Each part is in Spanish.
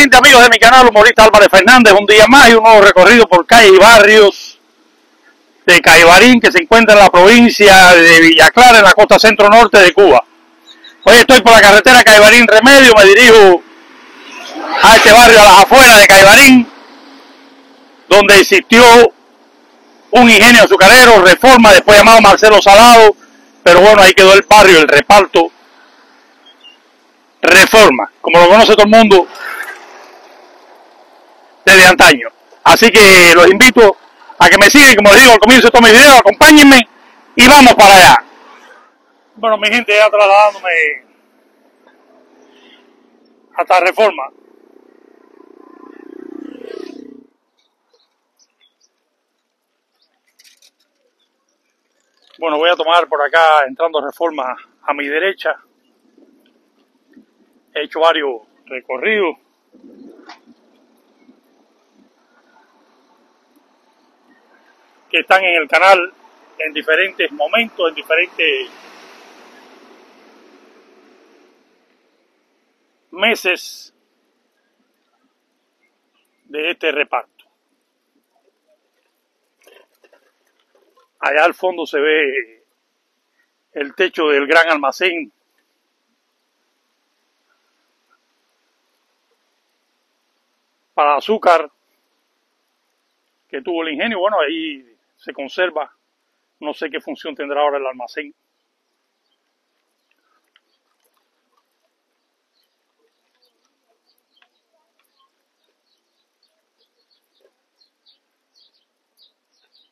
amigos de mi canal, humorista Álvarez Fernández, un día más y un nuevo recorrido por calles y barrios de Caibarín, que se encuentra en la provincia de Villa Clara, en la costa centro-norte de Cuba. Hoy estoy por la carretera Caibarín-Remedio, me dirijo a este barrio a las afueras de Caibarín, donde existió un ingenio azucarero, reforma, después llamado Marcelo Salado, pero bueno, ahí quedó el barrio, el reparto, reforma, como lo conoce todo el mundo desde antaño. Así que los invito a que me sigan, como les digo al comienzo de todos mis videos, acompáñenme y vamos para allá. Bueno, mi gente, ya trasladándome hasta Reforma. Bueno, voy a tomar por acá, entrando Reforma a mi derecha. He hecho varios recorridos. Están en el canal en diferentes momentos, en diferentes meses de este reparto. Allá al fondo se ve el techo del gran almacén para azúcar que tuvo el ingenio. Bueno, ahí se conserva. No sé qué función tendrá ahora el almacén.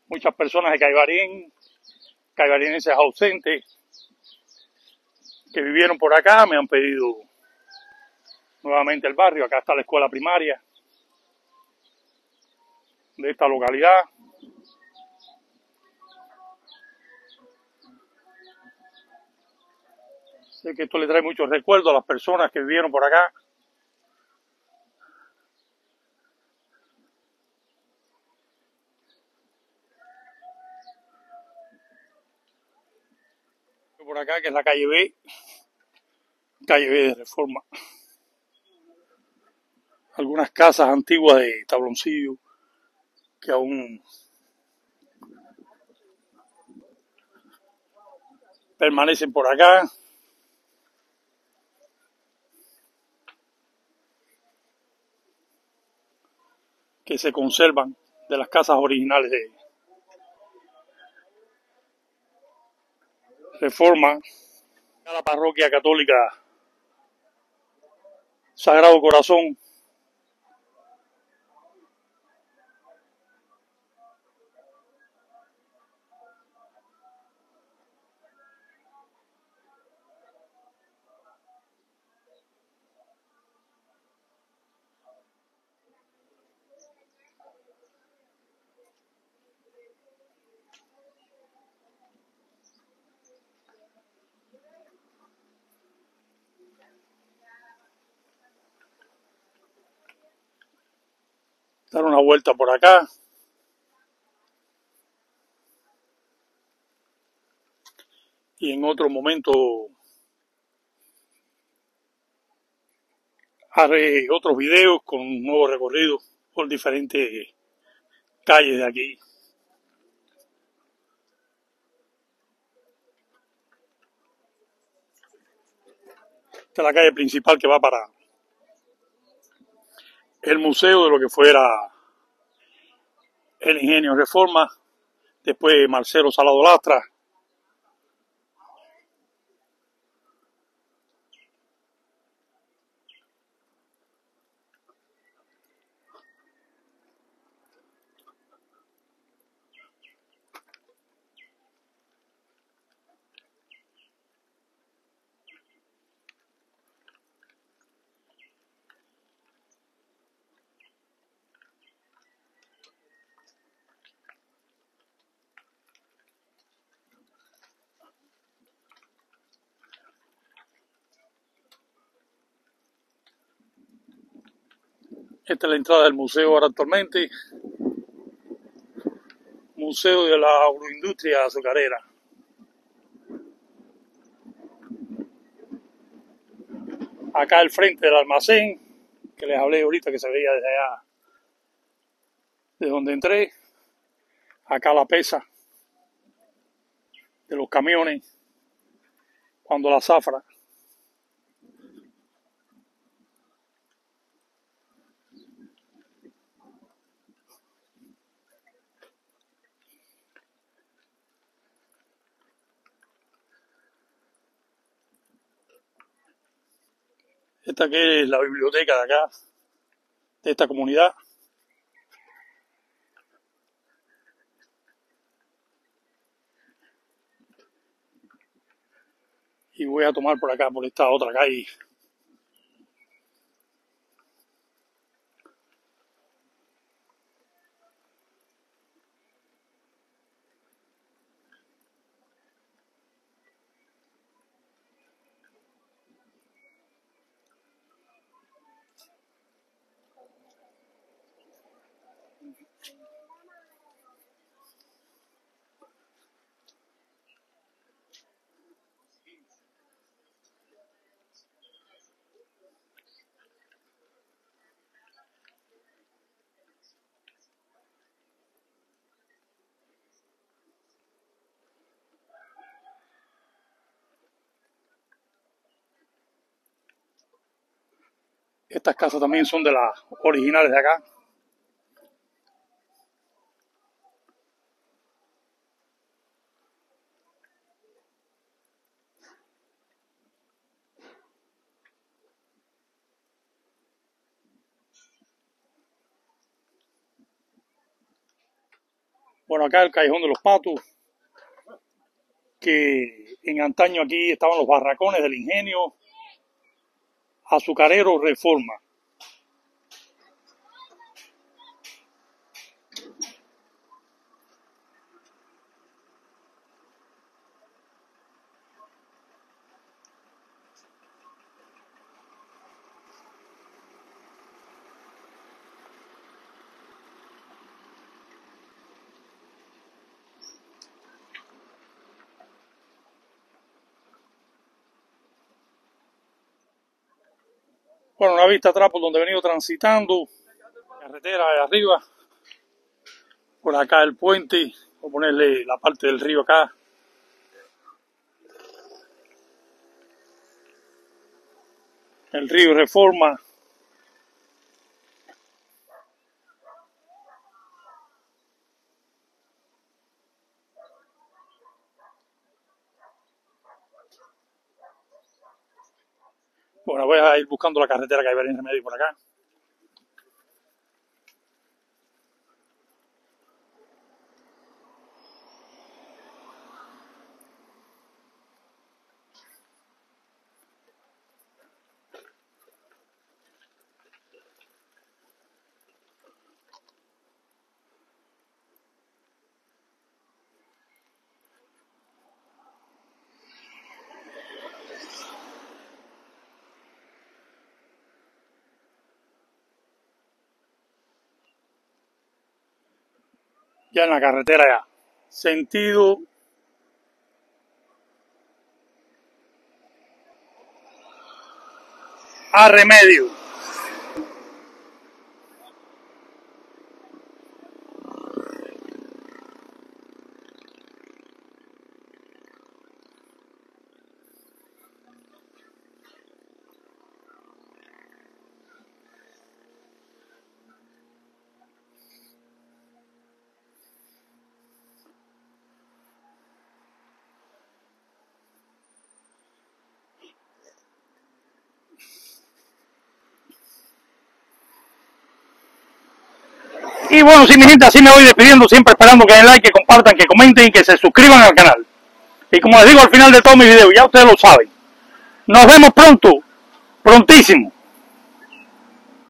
Muchas personas de Caibarín, caibarinenses ausentes, que vivieron por acá, me han pedido nuevamente el barrio. Acá está la escuela primaria de esta localidad. Sé que esto le trae muchos recuerdos a las personas que vivieron por acá. Por acá, que es la calle B, calle B de Reforma. Algunas casas antiguas de tabloncillo que aún permanecen por acá. Que se conservan de las casas originales de Reforma, la parroquia católica Sagrado Corazón dar una vuelta por acá. Y en otro momento haré otros videos con un nuevo recorrido por diferentes calles de aquí. Esta es la calle principal que va para el museo de lo que fuera el ingenio Reforma, después Marcelo Salado Lastra, Esta es la entrada del museo ahora actualmente. Museo de la Agroindustria Azucarera. Acá al frente del almacén. que les hablé ahorita que se veía desde allá, de donde entré, acá la pesa de los camiones cuando la zafra Esta que es la biblioteca de acá, de esta comunidad. Y voy a tomar por acá, por esta otra calle. Estas casas también son de las originales de acá. Bueno, acá el Callejón de los Patos, que en antaño aquí estaban los barracones del ingenio, Azucarero Reforma. Bueno, una vista atrás por donde he venido transitando, carretera de arriba, por acá el puente, voy a ponerle la parte del río acá. El río Reforma. Bueno, voy a ir buscando la carretera que hay en medio por acá. Ya en la carretera ya. Sentido a remedio. Y bueno, sí, mi gente, así me voy despidiendo, siempre esperando que den like, que compartan, que comenten y que se suscriban al canal. Y como les digo al final de todo mi video, ya ustedes lo saben. Nos vemos pronto, prontísimo.